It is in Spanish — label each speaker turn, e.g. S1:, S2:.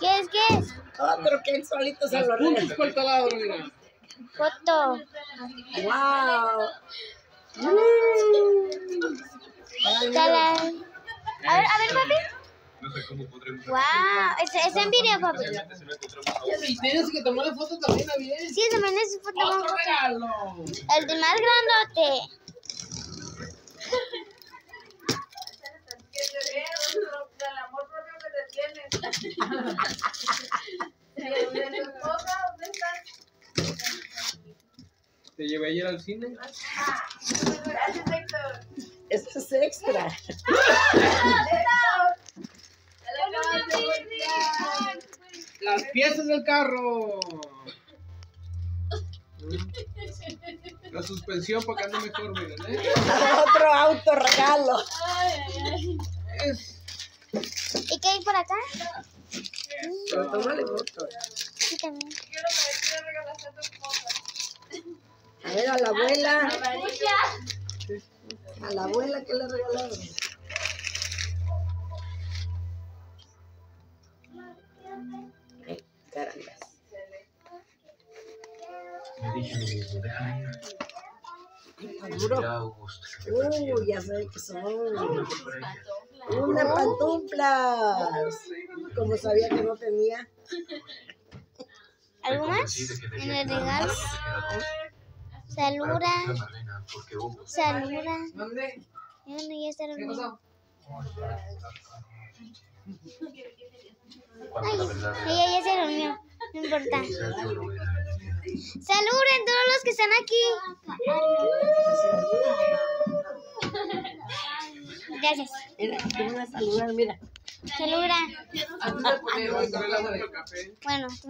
S1: ¿Qué es? ¿Qué es? Ah, pero que él solito se lo regaló.
S2: por lado, mira.
S3: Foto.
S1: ¡Wow!
S3: Mm. A ver, a ver, papi.
S4: No sé cómo podremos.
S3: ¡Wow! Es, es envidia, papi.
S2: Y tienes que tomar la foto también, bien. ¿eh?
S3: Sí, también es foto.
S2: ¡Otro regalo!
S3: El de más grandote.
S5: Te tienes. ¿De tu esposa dónde está?
S2: Te llevé ayer al cine.
S5: Gracias, Héctor.
S1: Esto es extra.
S2: Las piezas del carro. La suspensión para que ande mejor, miren, ¿eh?
S1: Otro auto regalo.
S2: Es.
S3: ¿Y qué hay por acá?
S1: Pero tómale foto.
S3: Sí, también.
S5: ¿Qué lo que le regalaste a
S1: ver, a la abuela.
S5: Amarilla.
S1: A la abuela que le regalaron. Ay.
S4: Me dije mismo, déjame
S1: tan duro.
S4: Ya.
S1: Uy, sé que son. Una pantuflas. Como sabía que no tenía.
S4: Que
S3: ¿En el regalo?
S4: refrigerador para
S3: Saluda.
S4: proteger a Marlena, porque Hugo
S3: Saluda.
S2: ¿Dónde?
S3: ¿Y dónde ya está
S2: ¿Qué
S3: dormido?
S2: pasó?
S4: verdad
S3: Ella ya se durmió. No importa. Saluden todos los que están aquí. Gracias.
S1: Saludar, mira.
S3: Saluda. Bueno, tú.